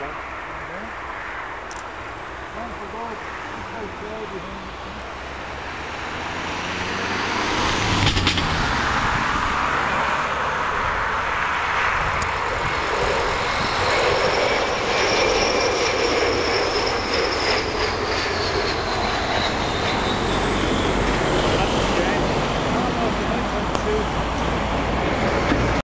Okay.